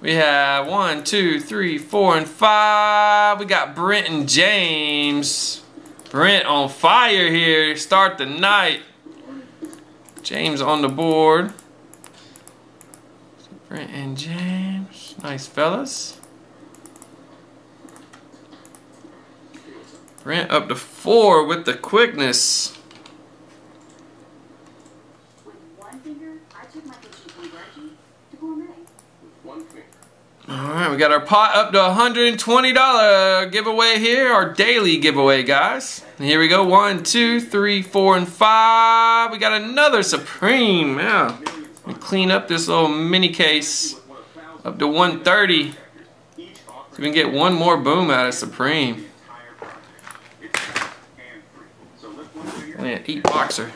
We have one, two, three, four, and five. We got Brent and James. Brent on fire here. Start the night. James on the board. Brent and James. Nice fellas. Brent up to four with the quickness. Alright, we got our pot up to $120 giveaway here, our daily giveaway, guys. And here we go, one, two, three, four, and five. We got another Supreme, yeah. We clean up this little mini case up to 130. So we can get one more boom out of Supreme. Yeah, eat boxer.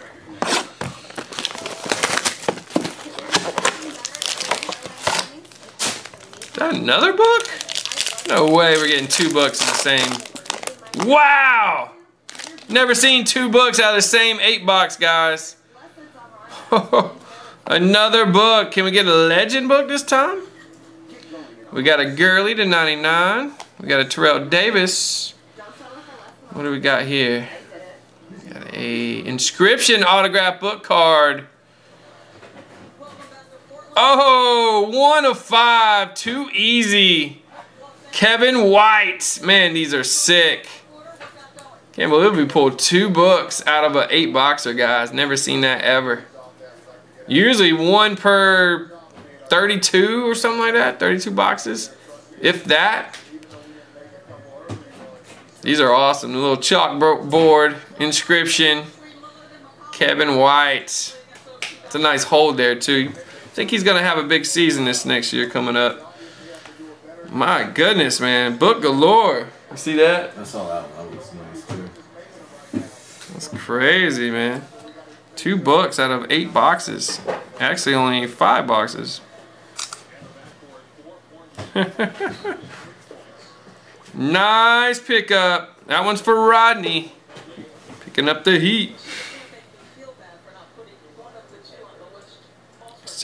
Is that another book? No way we're getting two books in the same. Wow! Never seen two books out of the same eight box, guys. another book. Can we get a legend book this time? We got a Gurley to 99. We got a Terrell Davis. What do we got here? We got a inscription autograph book card. Oh, one of five. Too easy. Kevin White. Man, these are sick. Can't believe we pulled two books out of an eight boxer, guys. Never seen that ever. Usually one per 32 or something like that. 32 boxes. If that. These are awesome. The little chalkboard inscription. Kevin White. It's a nice hold there, too think he's going to have a big season this next year coming up. My goodness, man. Book galore. You see that? I saw that one. That was nice, too. That's crazy, man. Two books out of eight boxes. Actually, only five boxes. nice pickup. That one's for Rodney. Picking up the heat.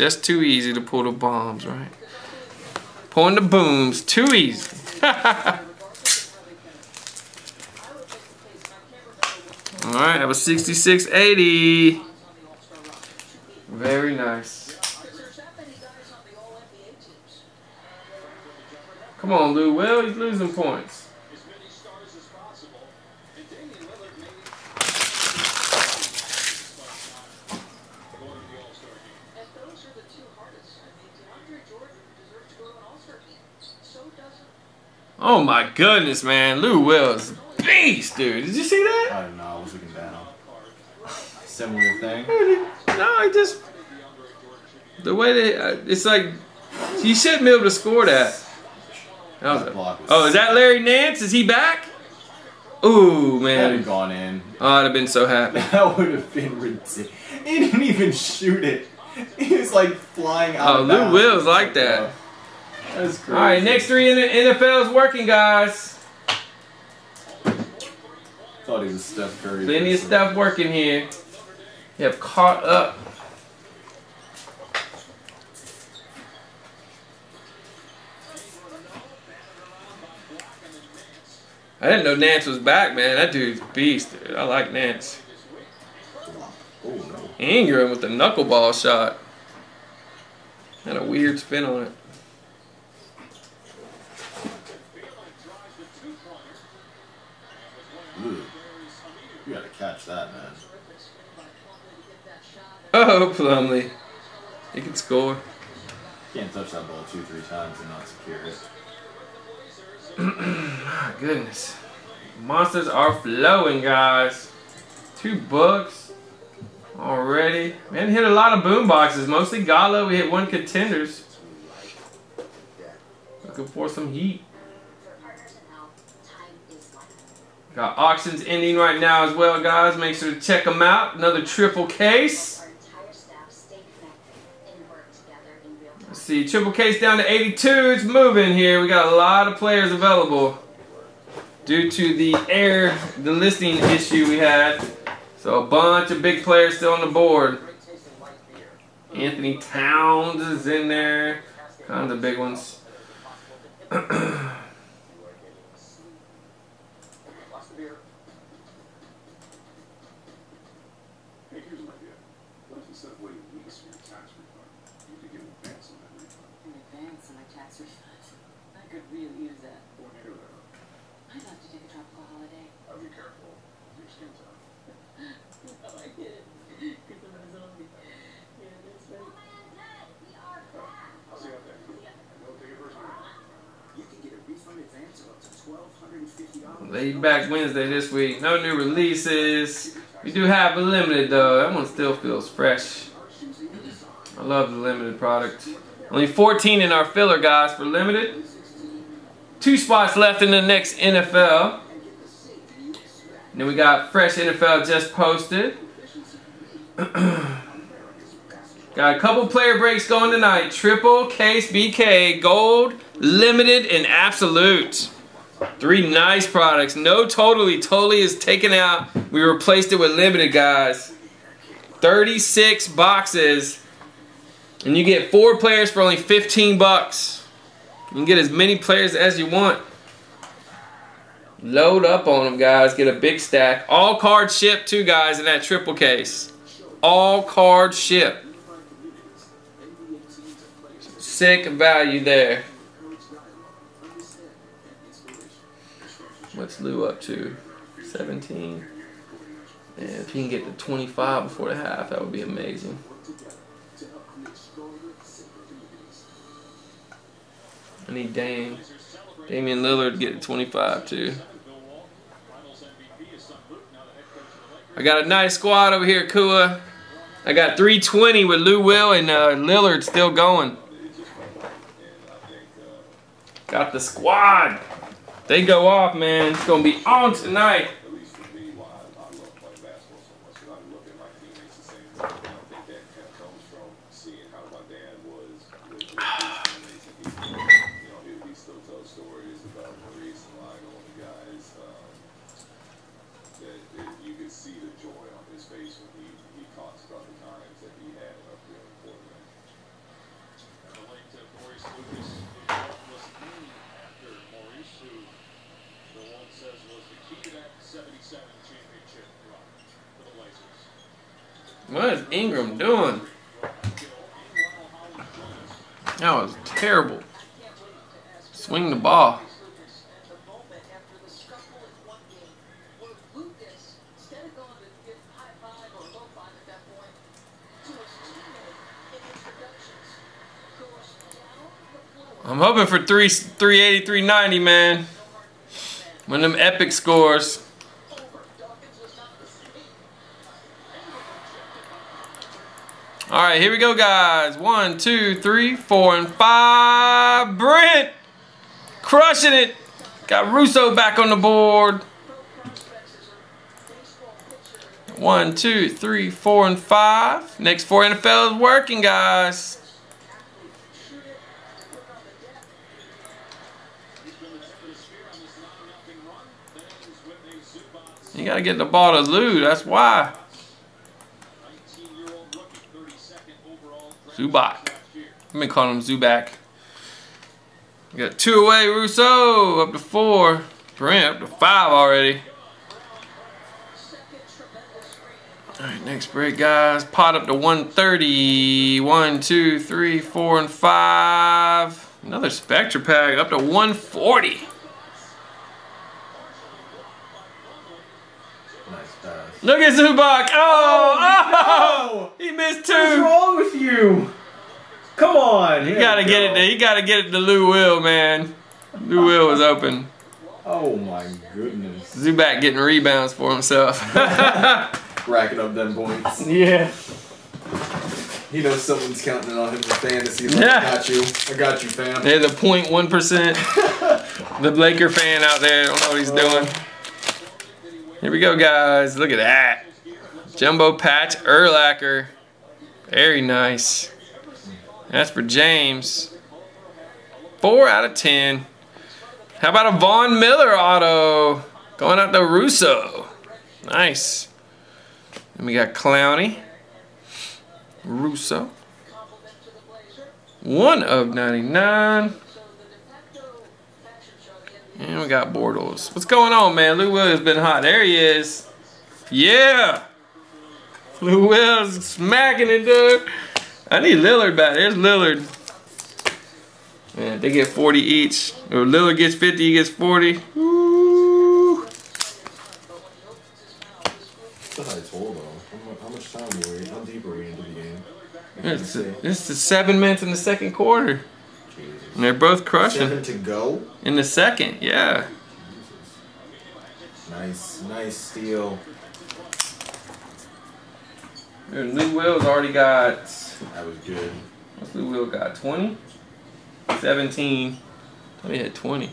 Just too easy to pull the bombs, right? Pulling the booms, too easy. All right, that was 6680. Very nice. Come on, Lou Will, he's losing points. Oh my goodness, man. Lou Will's beast, dude. Did you see that? I don't know. I was looking down. Similar thing. No, I just the way they uh, it's like he shouldn't be able to score that. that was That block was oh, is that Larry Nance? Is he back? Ooh, man. it gone in. Oh, I'd have been so happy. That would have been ridiculous. He didn't even shoot it. He was like flying out. Oh, Lou. Will's like that. That's crazy. All right, next three in the NFL is working, guys. Thought he was Steph Curry. Plenty of stuff working here. You have caught up. I didn't know Nance was back, man. That dude's beast, dude. I like Nance. Oh. Ingram with the knuckleball shot. Had a weird spin on it. Ooh. You gotta catch that, man. Oh, Plumlee. He can score. Can't touch that ball two, three times and not secure it. My goodness. Monsters are flowing, guys. Two books already. Man, hit a lot of boom boxes. Mostly Gala. We hit one contenders. Looking for some heat. Got auctions ending right now as well, guys. Make sure to check them out. Another triple case. Let's see, triple case down to 82. It's moving here. We got a lot of players available due to the air, the listing issue we had. So a bunch of big players still on the board. Anthony Towns is in there. Tons of the big ones. Hey, here's an idea. What if instead of waiting weeks for your tax refund, you could get an advance on that refund? in advance on my tax refund. I could really use that. Or hear that. I'd love to take a tropical holiday. I'll be careful. Your skin's out. Oh, I get it. Because I'm a zombie. Yeah, that's right. I'll see you out there. Don't take it personally. You can get a refund advance of up to twelve hundred Laid back Wednesday this week. No new releases. We do have a limited though. That one still feels fresh. I love the limited product. Only 14 in our filler, guys, for limited. Two spots left in the next NFL. Then we got fresh NFL just posted. got a couple player breaks going tonight. Triple case BK, gold, limited, and absolute. Three nice products. No totally. Totally is taken out. We replaced it with limited, guys. 36 boxes. And you get four players for only 15 bucks. You can get as many players as you want. Load up on them, guys. Get a big stack. All cards ship, too, guys, in that triple case. All cards ship. Sick value there. What's Lou up to? 17. And if he can get to 25 before the half, that would be amazing. I need Dame. Damian Lillard to get to 25 too. I got a nice squad over here, Kua. I got 320 with Lou Will and uh, Lillard still going. Got the squad. They go off, man. It's gonna be on tonight. At least for me, why I, I love playing basketball so much. Because I look at my teammates the same way. And I think that kind of comes from seeing how my dad was with, with his teammates. And he, you know, he, he still tells stories about Maurice and Lionel and the guys. Um, that, that you could see the joy on his face when he, he talks about the times that he had up there in Portland. And the late uh, Maurice Lucas is what was named after Maurice, who the one says was the key to that 77 championship run for the Blazers. What is Ingram doing? That was terrible. Swing the ball. I'm hoping for three, 380, 390, man. One of them epic scores. Right, here we go, guys. One, two, three, four, and five. Brent crushing it. Got Russo back on the board. One, two, three, four, and five. Next four NFL is working, guys. You gotta get the ball to Lou. That's why. Zubac. I've been calling him Zubac. We got two away, Russo. Up to four. Brent up to five already. Alright, next break, guys. Pot up to 130. One, two, three, four, and five. Another Spectra pack up to 140. Nice pass. Look at Zubac. Oh, oh, oh, no! he missed two! What's two. wrong with you? Come on. You gotta get it. To, you gotta get it to Lou Will, man. Lou Will was open. Oh my goodness. Zubac getting rebounds for himself. Racking up them points. yeah. He knows someone's counting on him for fantasy. Like, Yeah. I got you. I got you, fam. They're the 0.1%. the Laker fan out there don't know what he's oh, doing. Here we go, guys. Look at that. Jumbo patch Urlacher. Very nice. That's for James. Four out of ten. How about a Von Miller auto? Going out to Russo. Nice. And we got Clowney. Russo. One of 99. And we got Bortles. What's going on, man? Lou Williams been hot. There he is. Yeah. Lou Williams smacking it, dude. I need Lillard back. There's Lillard. Man, they get 40 each. Or Lillard gets 50, he gets 40. Woo. It's a high total though. How much time are we? How deep are we into the game? It's, it's the seven minutes in the second quarter. And they're both crushing. Seven to go. In the second, yeah. Nice, nice steal. Dude, Lou Will's already got, That was good. what's Lou Will got? 20? 17. I thought he had 20.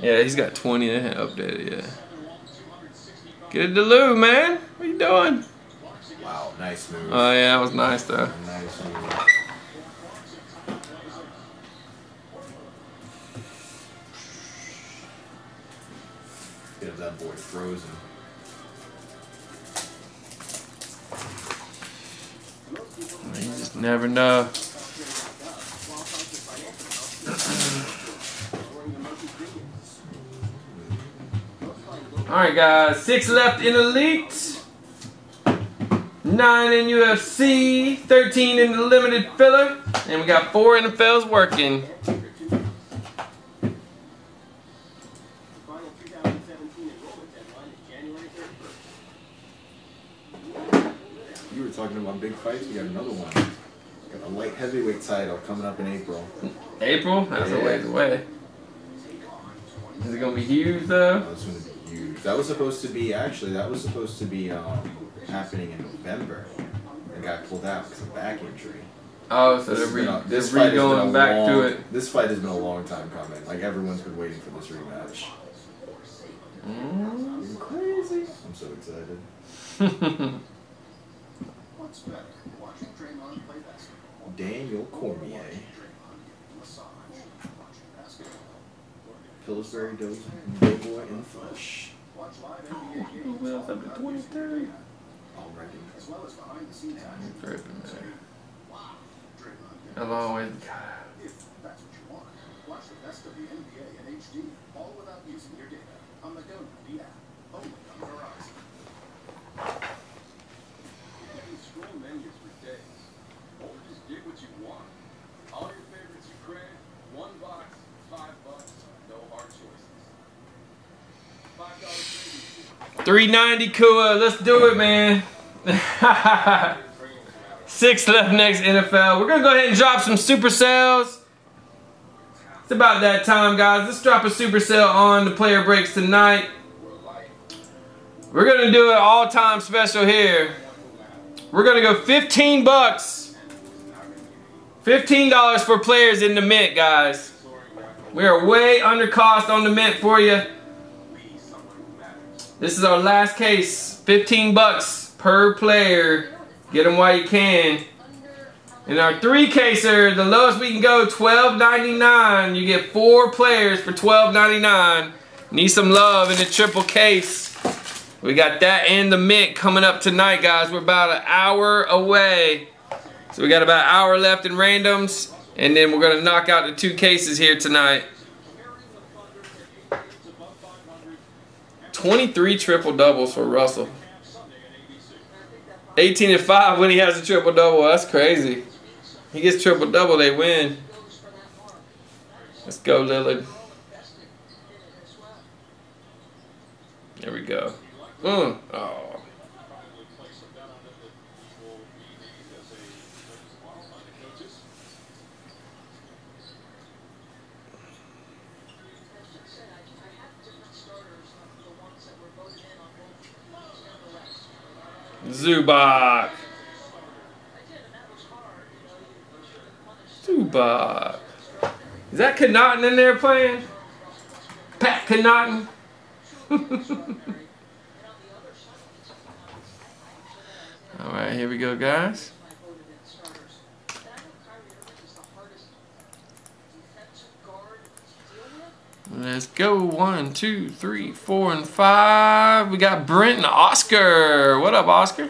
Yeah, he's got 20. They had updated, yeah. Get it to Lou, man. What are you doing? Wow, nice move. Oh, yeah, that was nice, though. nice move. Boy frozen. You just never know. Alright, guys. Six left in Elite. Nine in UFC. 13 in the limited filler. And we got four NFLs working. Heavyweight coming up in April. April? That's a Yeah. ways away. Is it going to be huge, though? That was gonna be huge. That was supposed to be actually. That was supposed to be um, happening in November. It got pulled out because of back injury. Oh, so they're, re- been a- they're fight has re-going a back to it. This fight has been a long time coming. Like everyone's been waiting for this rematch. Mm. Crazy. I'm so excited. What's better, watching Draymond play basketball? Daniel Cormier, Draymond give a massage, watching basketball. Pillsbury Doughboy in flesh. Watch live NBA games Who else up to 23? Already. as well as behind the scenes action. Tripping, man. Wow, Draymond A long way. If that's what you want, watch the best of the NBA in HD, all without using your data, on the Go the app, only on Verizon. You can scroll menus for days, or just get what you want. All your favorites you crave, one box, five bucks, no hard choices. Five dollars savings. 390 Kua, let's do it, man. Six left next NFL. We're gonna go ahead and drop some super sales. It's about that time, guys. Let's drop a super sale on the player breaks tonight. We're gonna do an all-time special here. We're gonna go 15 bucks. $15 for players in the mint, guys. We are way under cost on the mint for you. This is our last case. 15 bucks per player. Get them while you can. In our three caser, the lowest we can go, $12.99. You get four players for $12.99. Need some love in the triple case. We got that and the mint coming up tonight, guys. We're about an hour away. So we got about an hour left in randoms. And then we're going to knock out the two cases here tonight. 23 triple doubles for Russell. 18 and 5 when he has a triple double. That's crazy. He gets triple double, they win. Let's go, Lillard. There we go. Mm. Oh. Zubac. Zubac. Is that Connaughton in there playing? Pat Connaughton? All right, here we go, guys. Let's go. One, two, three, four, and five. We got Brent and Oscar. What up, Oscar?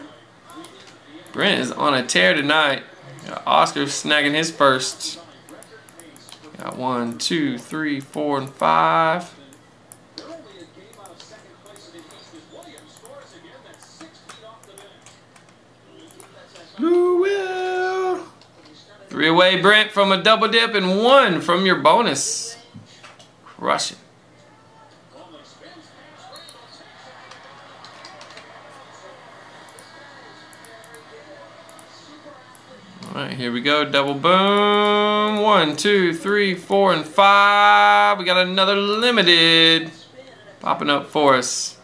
Brent is on a tear tonight. Oscar snagging his first. Got one, two, three, four, and five. Three away, Brent, from a double dip, and one from your bonus. It. All right, here we go. Double boom. One, two, three, four, and five. We got another limited popping up for us.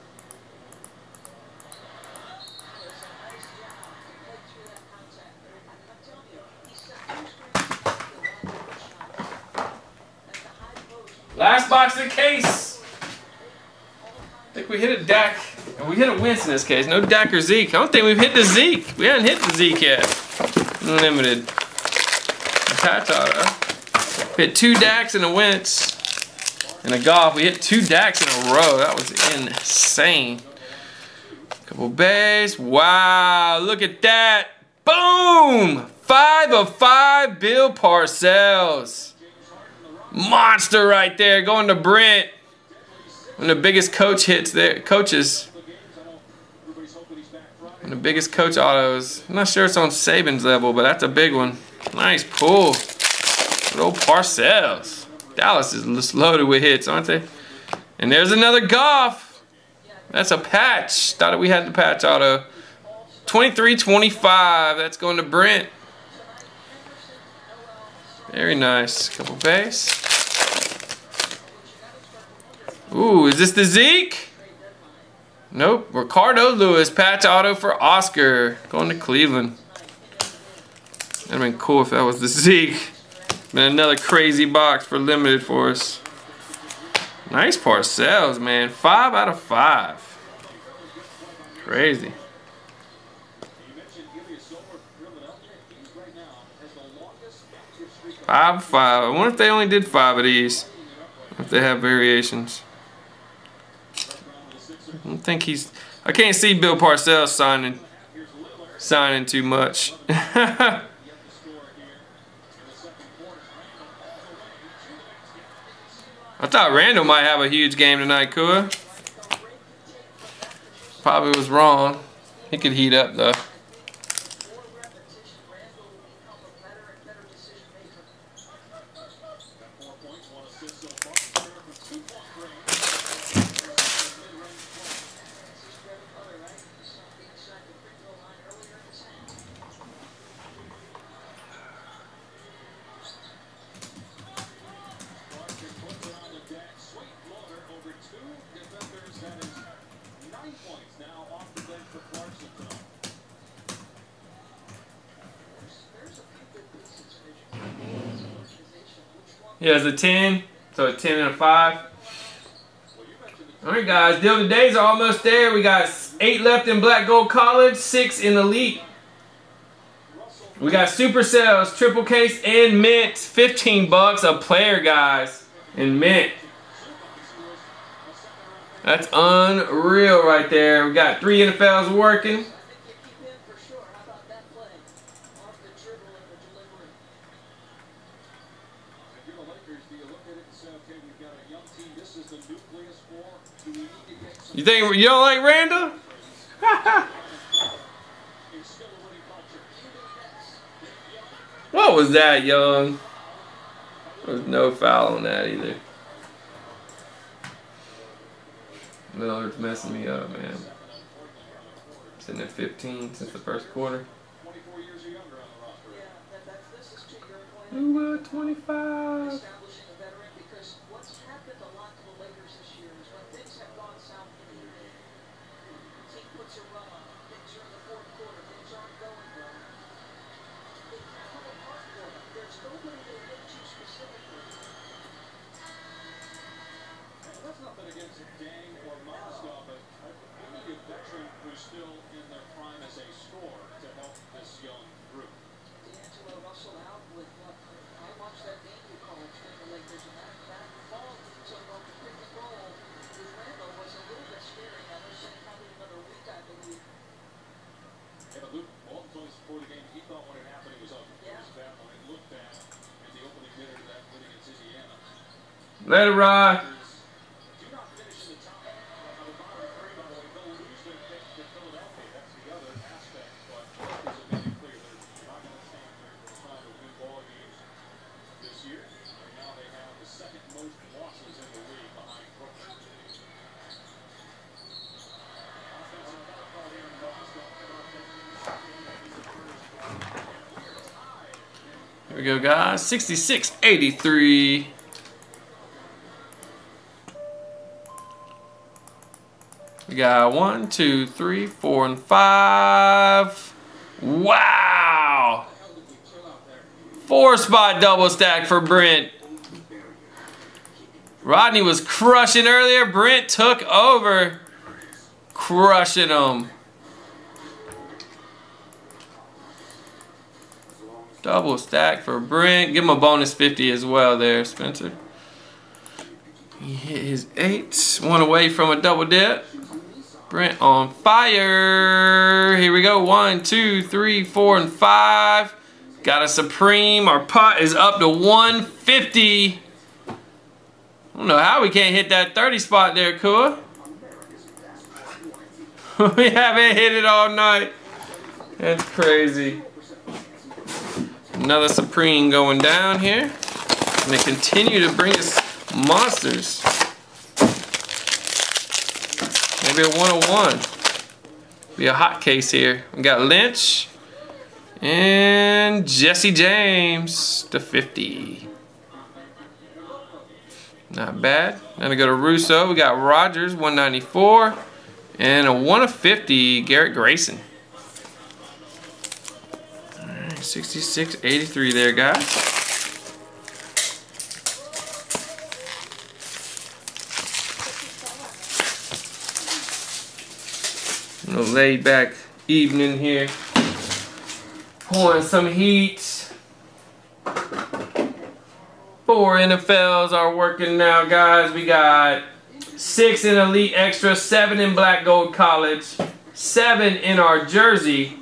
Last box of the case. I think we hit a Dak. and We hit a Wentz in this case. No Dak or Zeke. I don't think we've hit the Zeke. We haven't hit the Zeke yet. Limited. Auto. We hit two Daks and a Wentz. And a Goff. We hit two Daks in a row. That was insane. Couple bays. Wow. Look at that. Boom. Five of five Bill Parcells. Monster right there. Going to Brent. One of the biggest coach hits there. Coaches. One of the biggest coach autos. I'm not sure it's on Saban's level, but that's a big one. Nice pull. Good old Parcells. Dallas is loaded with hits, aren't they? And there's another Goff. That's a patch. Thought we had the patch auto. 23-25. That's going to Brent. Very nice. Couple base. Ooh, is this the Zeke? Nope. Ricardo Louis, patch auto for Oscar. Going to Cleveland. That'd have been cool if that was the Zeke. Been another crazy box for limited for us. Nice Parcells, man. Five out of five. Crazy. Five five. I wonder if they only did five of these. If they have variations. I don't think he's. I can't see Bill Parcells signing signing too much. I thought Randle might have a huge game tonight, Kua. Probably was wrong. He could heat up though. Four points, one assist so far. Clear from two-point range. Clarkson puts it on the deck. Sweet floater over two defenders. That is nine points now off the bench for Clarkson tonight. He has a 10, so a 10 and a 5. Well, you mentioned the Alright guys, deal the days are almost there. We got 8 left in Black Gold College, 6 in Elite. We got super sales, triple case, and mint. 15 bucks a player, guys. In mint. That's unreal right there. We got three NFLs working. You think you don't like Randle? What was that, young? There was no foul on that either. Lillard's messing me up, man. Sitting at 15 since the first quarter. 24 years or younger on the roster. Ooh, uh, 25. always before the game, he thought what had happened. It was off the yeah. back line, looked back at the opening hitter that win against Indiana. Later, Rod. Go, guys. 66 83. We got one, two, three, four, and five. Wow! Four spot double stack for Brent. Rodney was crushing earlier. Brent took over, crushing him. Double stack for Brent. Give him a bonus 50 as well there, Spencer. He hit his eight. One away from a double dip. Brent on fire. Here we go. One, two, three, four, and five. Got a Supreme. Our putt is up to 150. I don't know how we can't hit that 30 spot there, Kua. we haven't hit it all night. That's crazy. Another Supreme going down here. And they continue to bring us monsters. Maybe a 101. Be a hot case here. We got Lynch and Jesse James to 50. Not bad. Now to go to Russo. We got Rogers 194 and a 1 of 50 Garrett Grayson. 66 83 there, guys. A laid back evening here. Pouring some heat. Four NFLs are working now, guys. We got six in Elite Extra, seven in Black Gold College, seven in our jersey.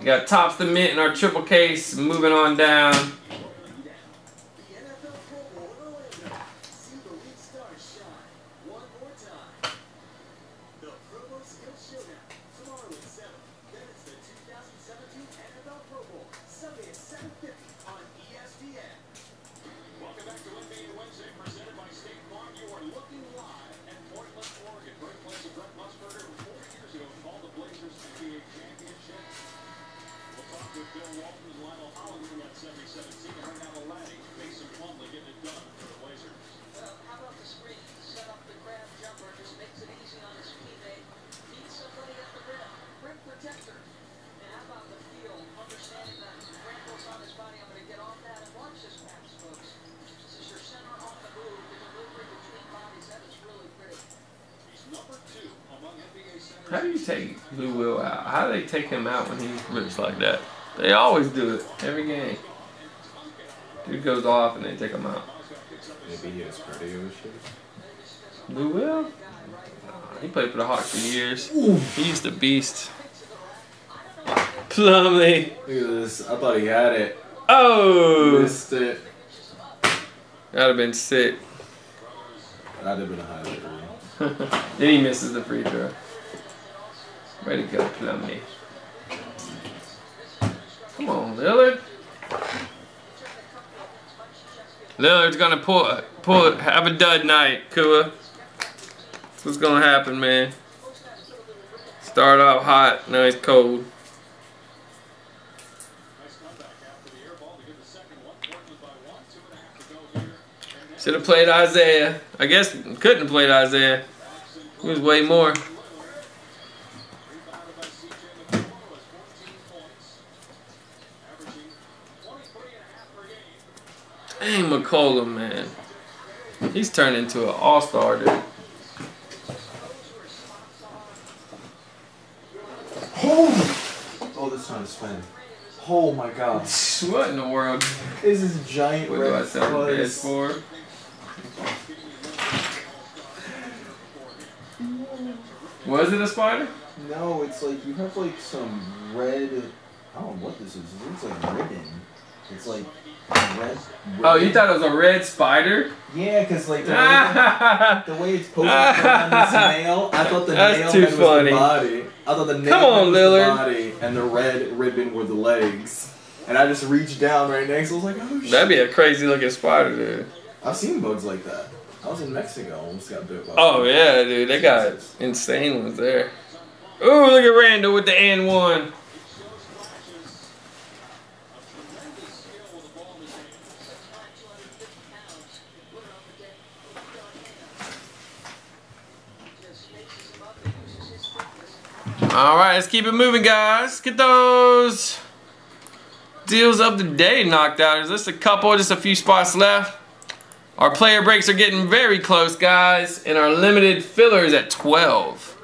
We got Topps the mint in our triple case. Moving on down. The NFL Pro Bowl in Orlando. See the league stars shine one more time. The Pro Bowl Skills Showdown tomorrow at 7. Then it's the 2017 NFL Pro Bowl Sunday at 7:50 on E ESPN. Welcome back to NBA Wednesday, presented by State Farm. You are looking live at Portland, Oregon. Birthplace of Brent Musburger, who four years ago called the Blazers NBA championship. We'll talk with Bill Walton and Lionel Hollins from that 70-17 and right now the Laddie, Mason Plumlee getting it done for the Blazers. Uh, how about the screen? Set up the grab jumper, just makes it easy on his teammate. Needs somebody at the rim. Rim protector. And how about the feel? Understanding that Randle's on his body. I'm going to get off that and watch this pass, folks. This is your center on the move. The delivery between bodies. That is really pretty. He's number two among NBA centers. How do you take Lou Will out? How do they take him out when he rips like that? They always do it every game. Dude goes off and they take him out. Maybe he has cardio issues. Lou Will? Nah, He played for the Hawks for years. He used to beast. Plumlee. Look at this. I thought he had it. Oh! Missed it. That'd have been sick. That'd have been a highlight reel. then he misses the free throw. Way to go, Plumlee. Come on, Lillard. Lillard's gonna pull, pull, have a dud night, Kua. That's what's gonna happen, man. Start off hot, now he's cold. Should have played Isaiah. I guess couldn't have played Isaiah. He was way more. rebounded by CJ McCollum has 14 points, averaging 23 and a half per game. Dang, McCollum, man. He's turned into an all-star, dude. Oh, this time to spin. Oh my god. What in the world? Is this giant What do I sell fuzz? for? Was it a spider? No, it's like you have like some red. I don't know what this is. It looks like ribbon. It's like red. Oh, you thought it was a red spider? Yeah, because like the way, That's the way it's posted on this nail, I thought the That's nail too head was funny. the body. I thought the nail Come on, was Lillard. the body, and the red ribbon were the legs. And I just reached down right next. I was like, oh shit. That'd be a crazy looking spider, dude. I've seen bugs like that. I was in Mexico, almost got bit by. Oh one. yeah, dude, they got insane ones there. Ooh, look at Randle with the and one. All right, let's keep it moving, guys. Get those deals of the day knocked out. There's just a couple, just a few spots left. Our player breaks are getting very close, guys, and our limited filler is at 12.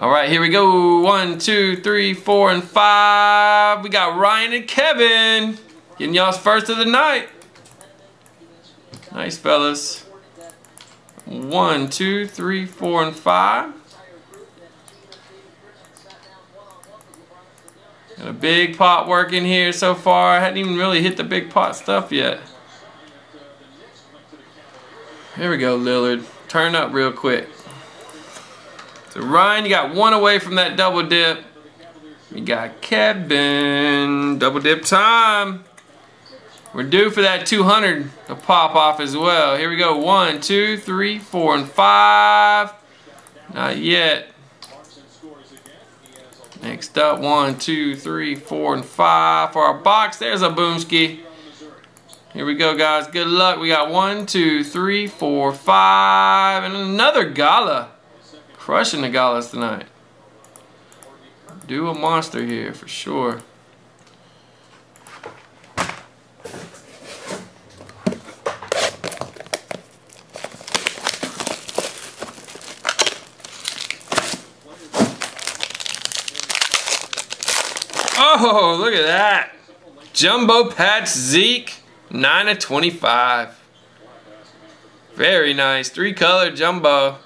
All right, here we go. One, two, three, four, and five. We got Ryan and Kevin getting y'all's first of the night. Nice, fellas. One, two, three, four, and five. Got a big pot working here so far. I hadn't even really hit the big pot stuff yet. Here we go, Lillard. Turn up real quick. So Ryan, you got one away from that double dip. We got Kevin. Double dip time. We're due for that 200 to pop off as well. Here we go. One, two, three, four, and five. Not yet. Next up, one, two, three, four, and five for our box. There's a boomski. Here we go, guys. Good luck. We got one, two, three, four, five, and another gala. Crushing the galas tonight. Do a monster here for sure. Oh, look at that. Jumbo Patch Zeke, 9 of 25. Very nice. Three color jumbo.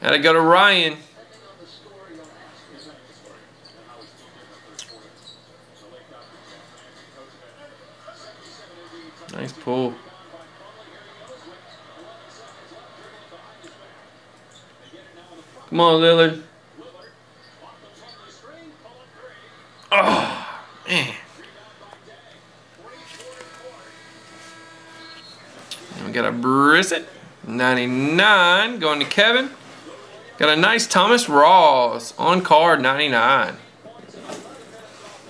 Had to go to Ryan. Nice pull. Come on, Lillard. Oh, man. We got a Brissett. 99 going to Kevin. Got a nice Thomas Rawls on card 99.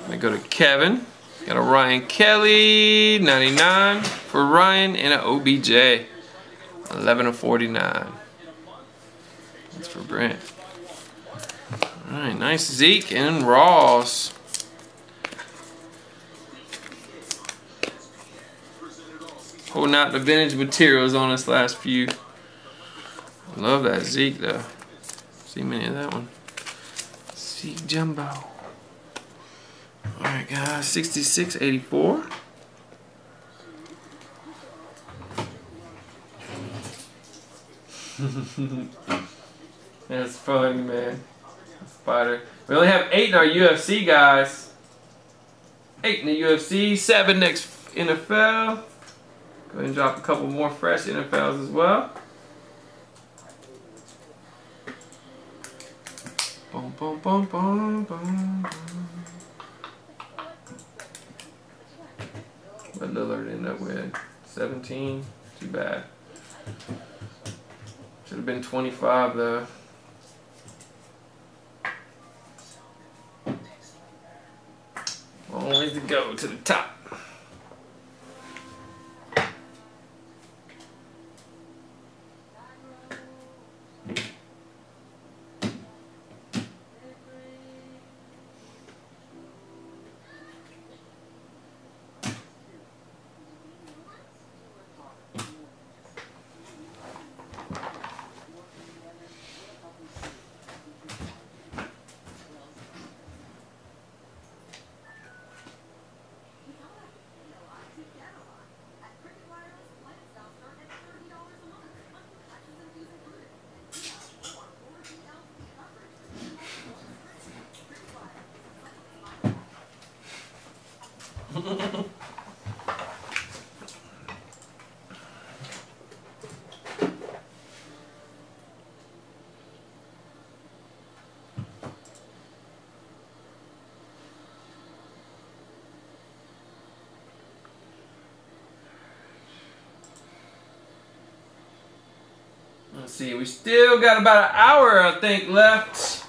We go to Kevin. Got a Ryan Kelly 99 for Ryan and an OBJ 11 of 49. That's for Brent. All right, nice Zeke and Ross. Holding out the vintage materials on this last few. Love that Zeke though. See many of that one. Zeke Jumbo. Alright guys, 6684. That's funny, man. Spider. We only have eight in our UFC, guys. Eight in the UFC, seven next NFL. Go ahead and drop a couple more fresh NFLs as well. Boom, boom, boom, boom, boom, But Lillard ended up with? 17. Too bad. Should have been 25 though. Long ways to go to the top. See, we still got about an hour, I think, left.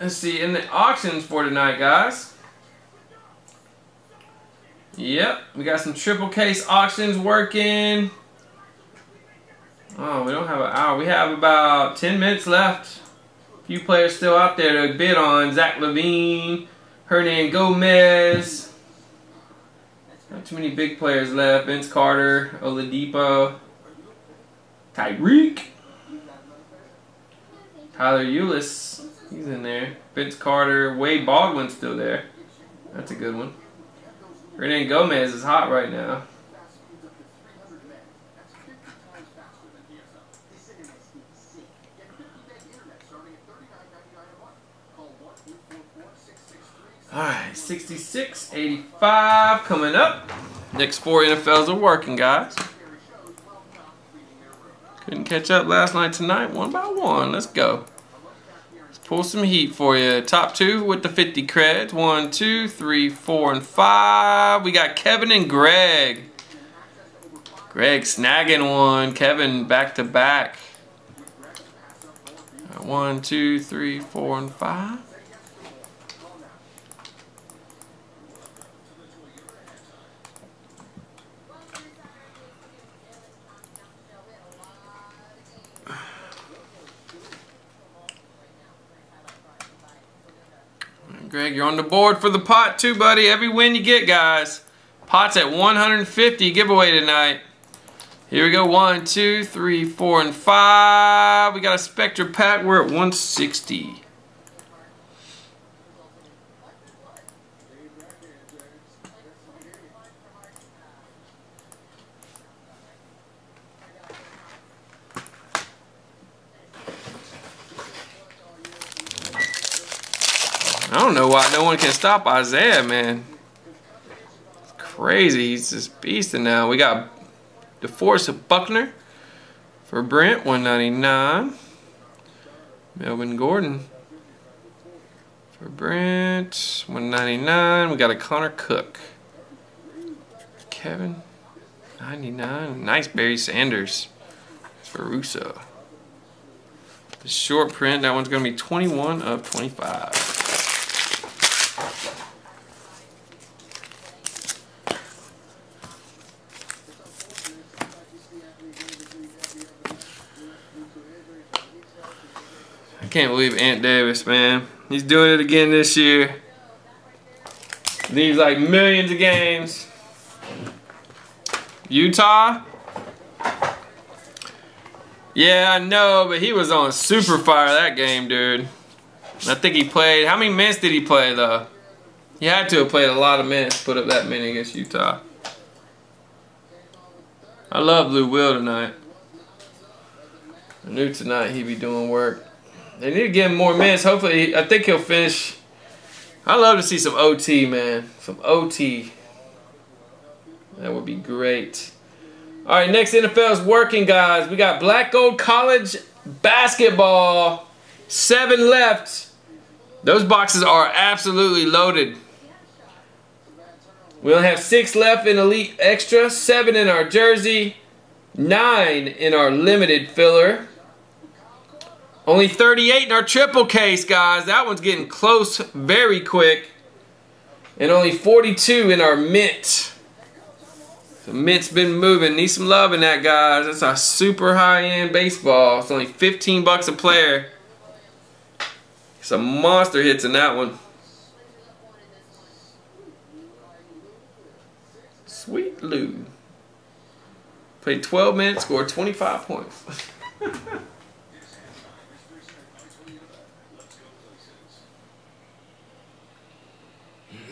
Let's see, in the auctions for tonight, guys. Yep, we got some triple case auctions working. Oh, we don't have an hour. We have about 10 minutes left. A few players still out there to bid on. Zach LaVine, Hernan Gomez. Not too many big players left. Vince Carter, Oladipo, Tyreek, Tyler Ulis. He's in there. Vince Carter, Wade Baldwin's still there. That's a good one. Hernangomez is hot right now. Alright, 66, 85 coming up. Next four NFLs are working, guys. Couldn't catch up last night tonight, one by one. Let's go. Let's pull some heat for you. Top two with the 50 creds. One, two, three, four, and five. We got Kevin and Greg. Greg snagging one. Kevin back to back. One, two, three, four, and five. Greg, you're on the board for the pot too, buddy. Every win you get, guys. Pot's at 150 giveaway tonight. Here we go. One, two, three, four, and five. We got a Spectre pack. We're at 160. I don't know why no one can stop Isaiah, man. It's crazy. He's just beasting now. We got DeForest of Buckner for Brent, 199. Melvin Gordon for Brent, 199. We got a Connor Cook. Kevin, 99. Nice Barry Sanders for Russo. The short print, that one's going to be 21 of 25. I can't believe Ant Davis, man. He's doing it again this year. Leaves like millions of games. Utah? Yeah, I know, but he was on super fire that game, dude. I think he played, how many minutes did he play, though? He had to have played a lot of minutes, put up that many against Utah. I love Lou Will tonight. I knew tonight he'd be doing work. They need to give him more minutes. Hopefully, I think he'll finish. I love to see some OT, man. Some OT. That would be great. All right, next NFL is working, guys. We got Black Gold College basketball. Seven left. Those boxes are absolutely loaded. We only have six left in Elite Extra, seven in our jersey, nine in our limited filler. Only 38 in our triple case, guys. That one's getting close very quick. And only 42 in our mint. The mint's been moving. Need some love in that, guys. That's a super high-end baseball. It's only 15 bucks a player. Some monster hits in that one. Sweet Lou. Played 12 minutes, scored 25 points.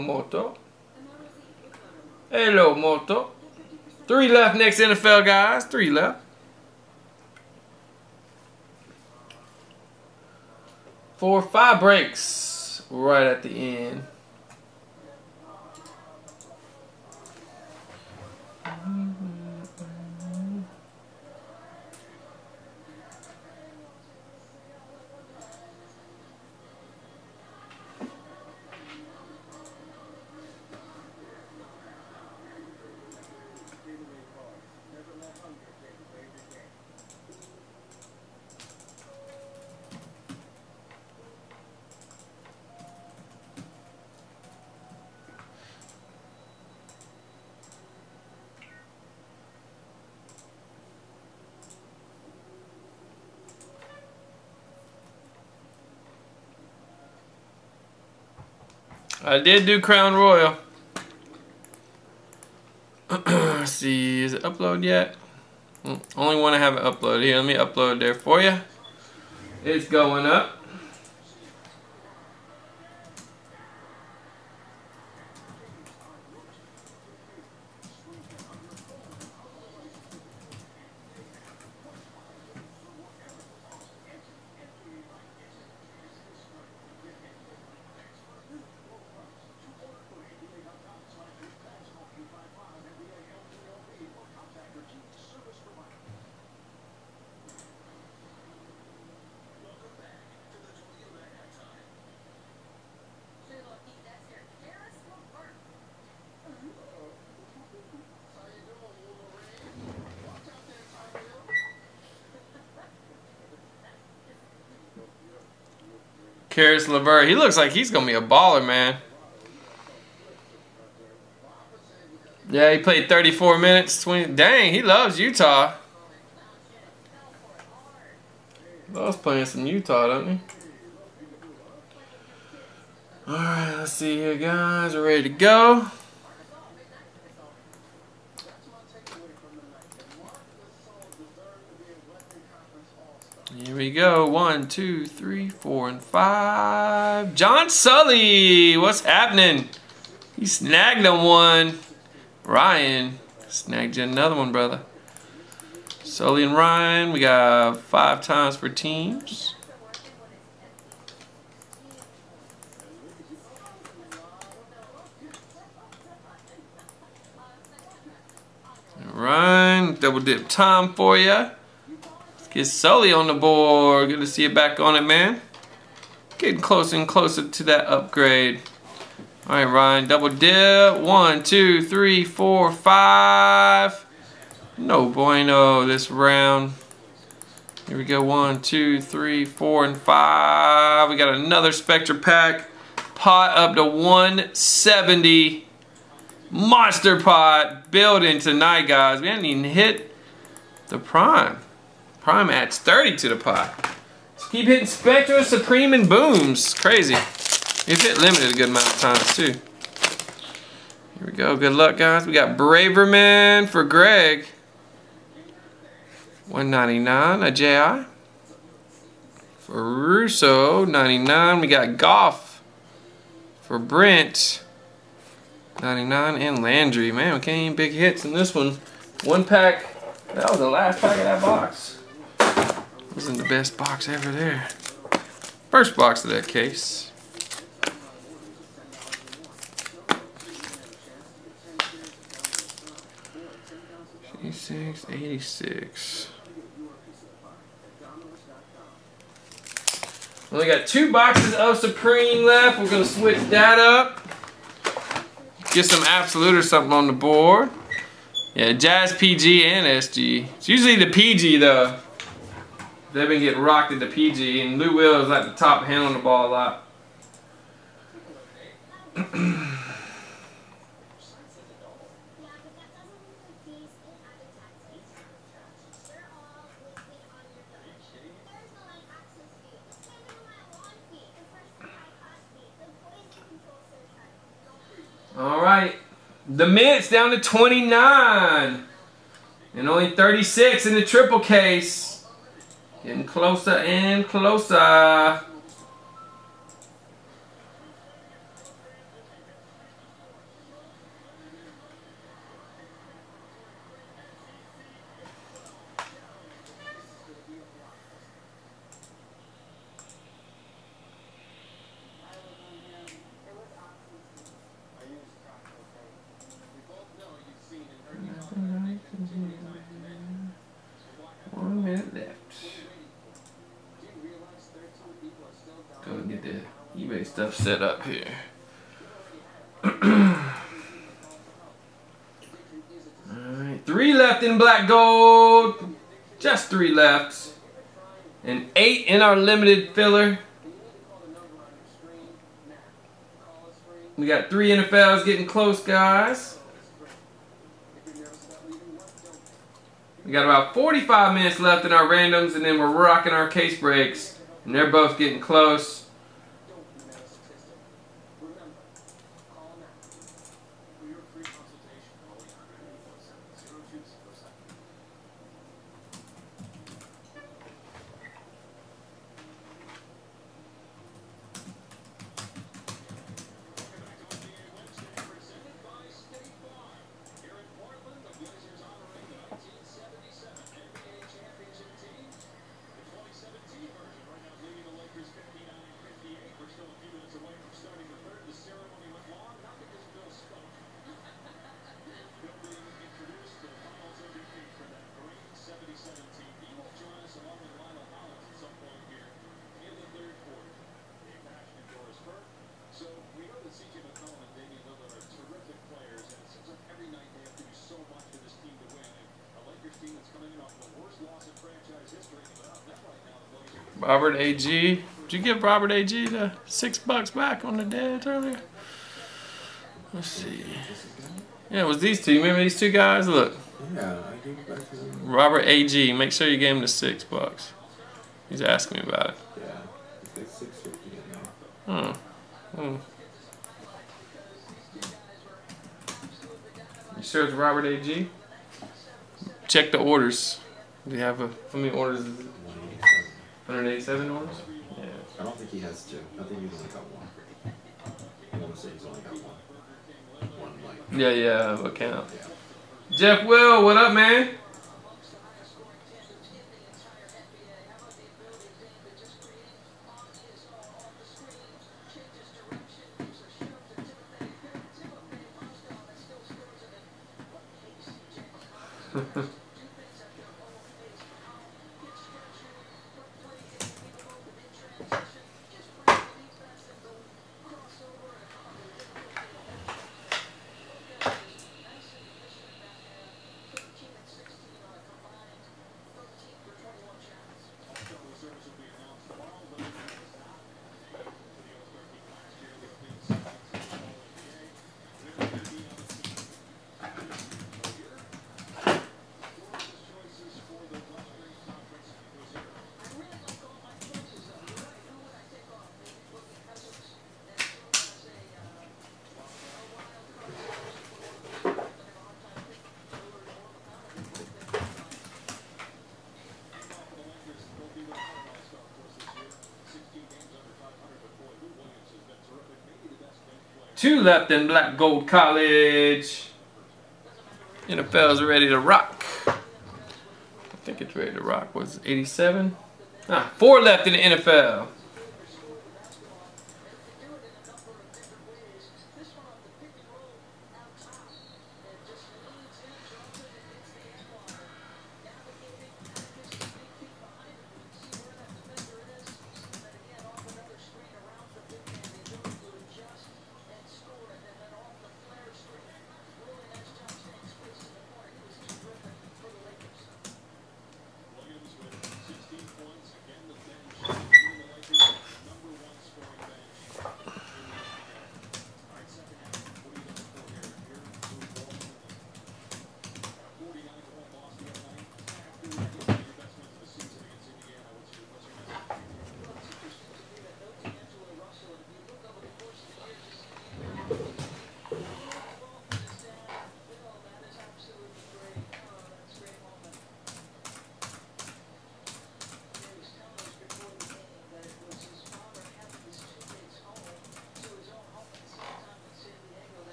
Moto. Hello, Moto. Three left next NFL, guys. Three left. Four, five breaks right at the end. I did do Crown Royal. See, is it upload yet? Mm, Only one I haven't uploaded. Here, let me upload there for you. It's going up. Caris LeVert. He looks like he's gonna be a baller, man. Yeah, he played 34 minutes. 20. Dang, he loves Utah. Loves playing some Utah, don't he? All right, let's see here, guys. We're ready to go. We go. One, two, three, four, and five. John Sully. What's happening? He snagged him one. Ryan snagged you another one, brother. Sully and Ryan. We got five times for teams. Ryan, double dip time for you. Get Sully on the board. Good to see you back on it, man. Getting closer and closer to that upgrade. All right, Ryan, double dip. One, two, three, four, five. No bueno this round. Here we go. One, two, three, four, and five. We got another Spectre pack. Pot up to 170. Monster pot building tonight, guys. We haven't even hit the prime. Prime adds 30 to the pot. Keep hitting Spectra, Supreme, and Booms. Crazy. You've hit limited a good amount of times, too. Here we go. Good luck, guys. We got Braverman for Greg. 199, a JI. For Russo, 99. We got Goff for Brent. 99 and Landry. Man, we can't even big hits in this one. One pack. That was the last pack of that box. Wasn't the best box ever there. First box of that case. Eighty-six, eighty-six. Only got two boxes of Supreme left. We're gonna switch that up. Get some absolute or something on the board. Yeah, Jazz PG and SG. It's usually the PG though. They've been getting rocked the PG, and Lou Will is at the top handling the ball a lot. All right. The mints down to 29. And only 36 in the triple case. Getting closer and closer. One minute left. Go and get the eBay stuff set up here. Alright, three left in black gold. Just three left. And eight in our limited filler. We got three NFLs getting close, guys. We got about 45 minutes left in our randoms, and then we're rocking our case breaks. And they're both getting close. So we know that CJ McCollum and Damian Lillard are terrific players, and it seems like every night they have to do so much for this team to win. And a Lakers team that's coming in off the worst loss in franchise history, and without them right now, the Blazers Robert AG. Did you give Robert AG the six bucks back on the dads earlier? Let's see. Yeah, it was these two. Remember these two guys? Look. Yeah. Robert AG. Make sure you gave him the six bucks. He's asking me about it. Yeah, six fifty. Hmm. Hmm. You sure it's Robert AG? Check the orders. Do you have a how many orders? is it? One eighty-seven. 187 orders? Yeah. I don't think he has two. I think he's only got one. I want to say he's only got one. One like. Yeah, yeah, account. Yeah. Jeff Will, what up, man? Two left in Black Gold College. NFL's ready to rock. I think it's ready to rock. Was 87? Ah, four left in the NFL.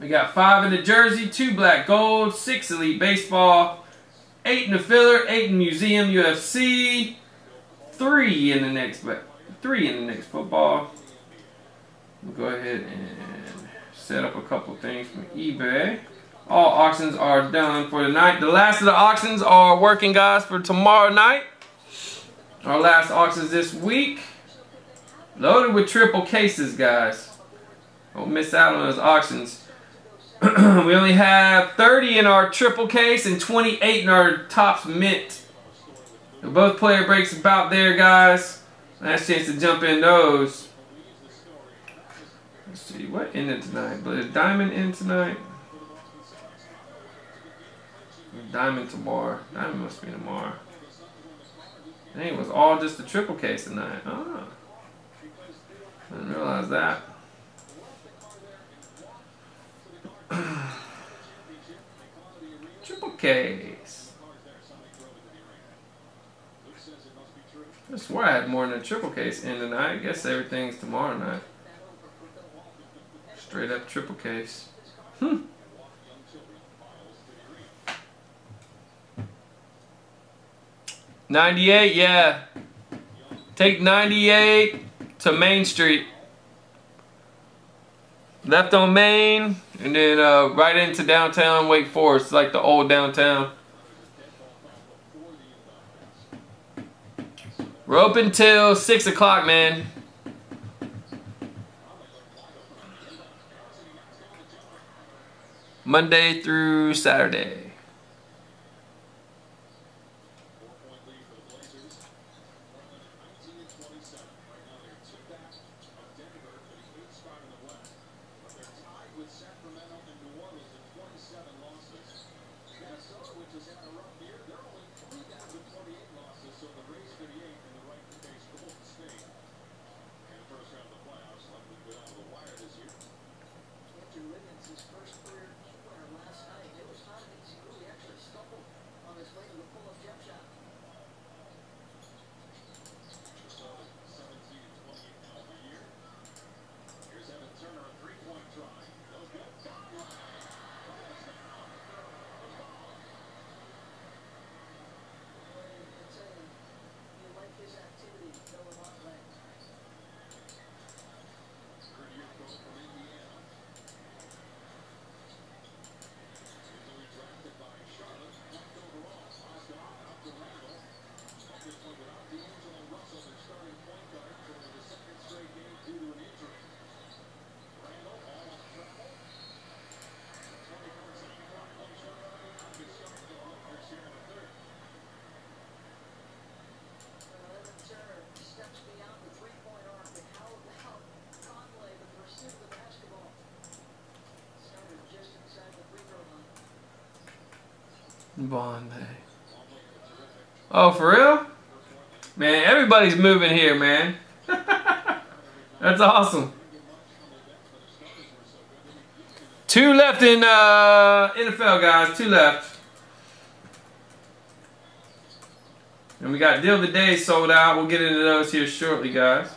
We got five in the jersey, two black gold, six elite baseball, eight in the filler, eight in museum UFC, three in the next ba- three in the next football. We'll go ahead and set up a couple things from eBay. All auctions are done for the night. The last of the auctions are working, guys, for tomorrow night. Our last auctions this week. Loaded with triple cases, guys. Don't miss out on those auctions. we only have 30 in our triple case and 28 in our Topps mint. Both player breaks about there, guys. Last chance to jump in those. Let's see, what ended tonight? But a Diamond in tonight? Diamond tomorrow. Diamond must be tomorrow. It was all just the triple case tonight. Ah. Didn't realize that. triple case. I swear I had more than a triple case in tonight. I guess everything's tomorrow night. Straight up triple case. Hmm. Ninety-eight, yeah. Take ninety-eight to Main Street. Left on Main, and then uh, right into downtown Wake Forest, like the old downtown. We're open till six o'clock, man. Monday through Saturday. Four-point lead for the Blazers. Portland at 19 and 27. Right now they're two back of Denver for the eighth spot in the West. But they're tied with Sacramento and New Orleans at 27 losses. Minnesota, which has had a rough year, they're only three down with 28 losses, so the race for the eighth and the right to face Golden State. And the first round of the playoffs likely to go down to the wire this year. Andrew Wiggins, his first career game winner last night. It was not an easy move. He actually stumbled on his way to the pull-up jump shot. Minnesota 17 and 28 now for the year. Here's Evan Turner, a three-point try. No good. Got one. I'd say you like his activity, Noah Motley. Third year pro from Indiana. Easily drafted by Charlotte, ninth overall. Boston out to Randle. At this point, without D'Angelo Russell, their starting point guard for the second straight game due to an injury. Randle, all on travel. 24-second clock on shot. Out to shot for the Lakers here in the third. Well, Evan Turner steps beyond the three-point arc, but how about Conley, the pursuit of the basketball? Started just inside the free throw line. Bombay. Oh, for real? Man, everybody's moving here, man. That's awesome. Two left in uh, NFL, guys. Two left. And we got Deal of the Day sold out. We'll get into those here shortly, guys.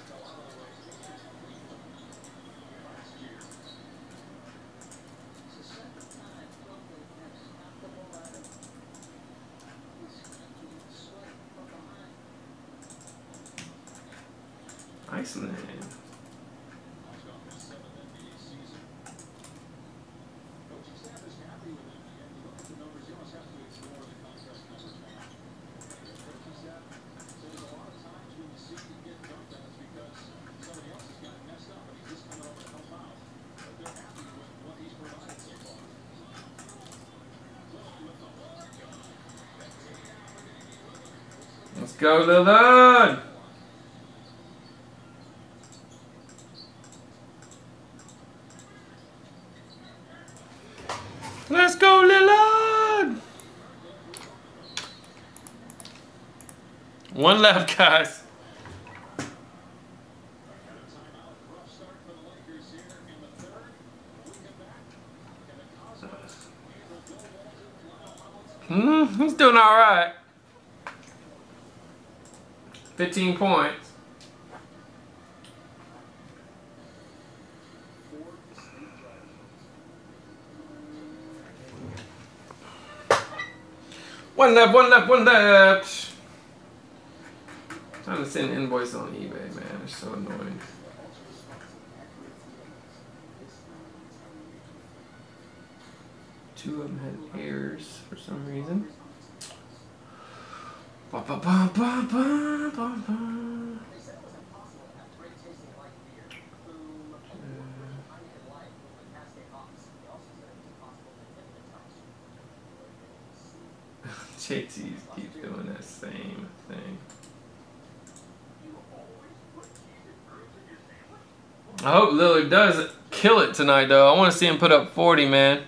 It's the second time Conley has knocked the ball out of his hand. Sweat from behind. Iceland. Mozgov his seventh NBA season. Coaching staff is happy with him. And you look at the numbers, you almost have to ignore the contest numbers now. The coaching staff says a lot of times when you see him get dunked on, it's because somebody else has gotten messed up and he's just coming over to help out. But they're happy with what he's provided so far. Lillard with the hole. Let's go, Lillard. Let's go, Lillard. One left, guys. Hmm, he's doing all right. 15 points. One left, one left, one left. Trying to send invoice on eBay, man. It's so annoying. Two of them had errors for some reason. Ba, ba, ba. JT's keep doing that same thing. I hope Lillard does kill it tonight, though. I want to see him put up 40, man.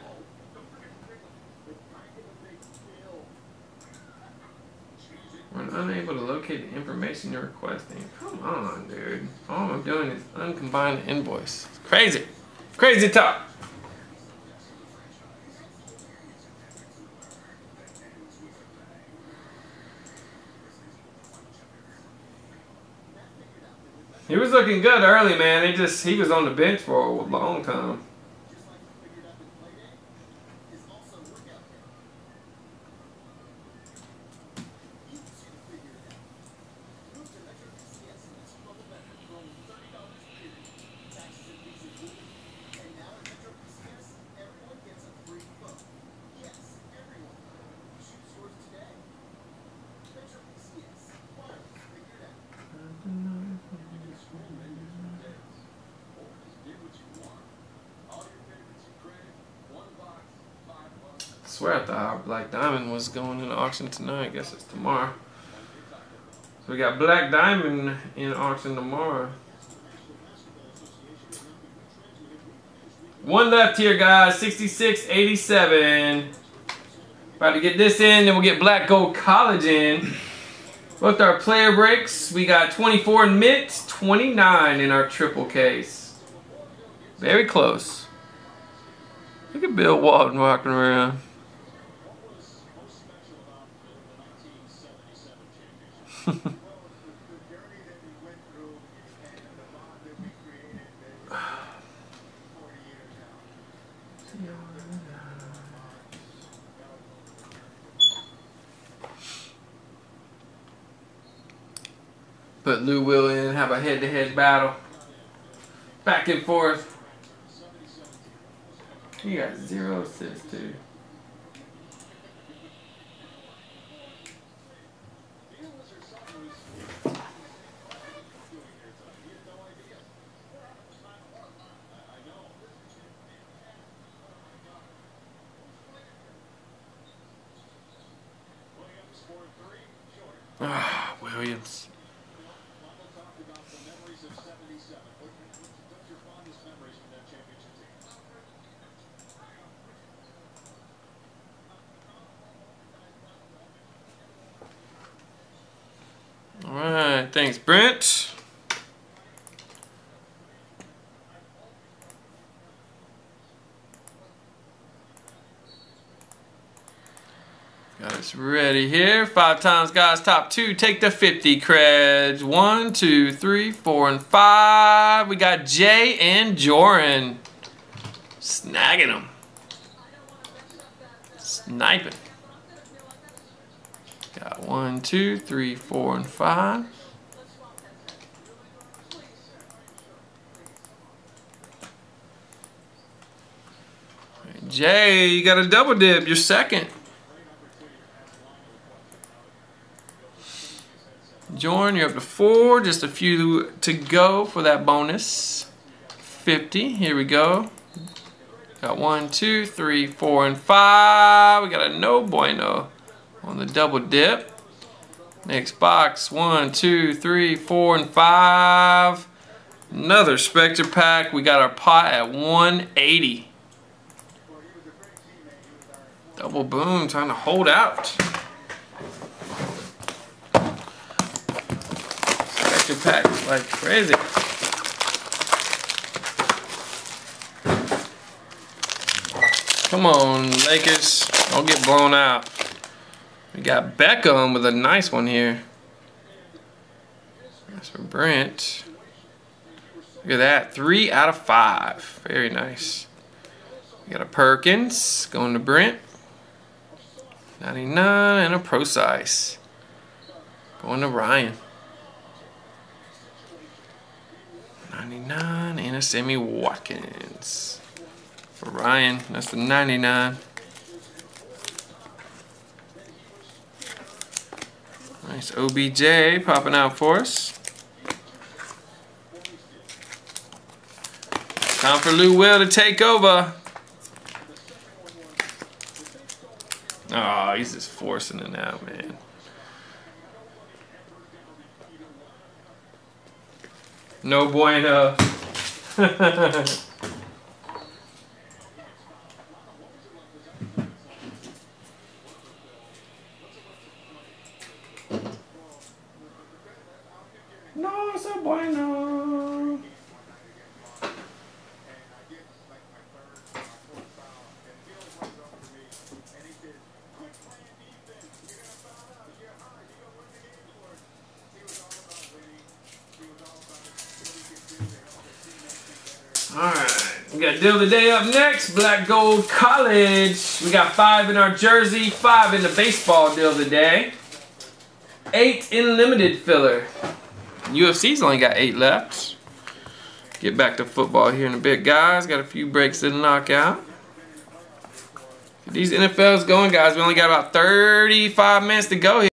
When unable to locate the information you're requesting. Come on, dude. All I'm doing is crazy. Crazy talk. He was looking good early, man. They just he was on the bench for a long time. swear I thought Black Diamond was going into auction tonight. I guess it's tomorrow. So we got Black Diamond in auction tomorrow. One left here, guys. 66.87. About to get this in, then we'll get Black Gold College in. Both our player breaks. We got 24 in mint, 29 in our triple case. Very close. Look at Bill Walton walking around. Put Lou Will in, have a head-to-head battle. Back and forth. He got zero assists too. Ah, Williams. All right, thanks, Brent. Got us ready here. Five times, guys. Top two. Take the 50 creds. One, two, three, four, and five. We got Jay and Jordan. Snagging them. Sniping. Got one, two, three, four, and five. Jay, you got a double dip. You're second. Jordan, you're up to four. Just a few to go for that bonus. 50. Here we go. Got one, two, three, four, and five. We got a no bueno on the double dip. Next box, one, two, three, four, and five. Another Spectre pack. We got our pot at 180. Double boom, trying to hold out. Spectre pack like crazy. Come on, Lakers. Don't get blown out. We got Beckham with a nice one here. That's for Brent. Look at that. Three out of five. Very nice. We got a Perkins going to Brent. 99 and a pro size. Going to Ryan. 99 and a Sammy Watkins. For Ryan, that's the 99. Nice OBJ popping out for us. Time for Lou Will to take over. Oh, he's just forcing it now, man. No bueno. no, so bueno. Alright, we got deal of the day up next. Black Gold College. We got five in our jersey, five in the baseball deal of the day. Eight in limited filler. UFC's only got eight left. Get back to football here in a bit, guys. Got a few breaks to knock out. These NFLs going, guys. We only got about 35 minutes to go here.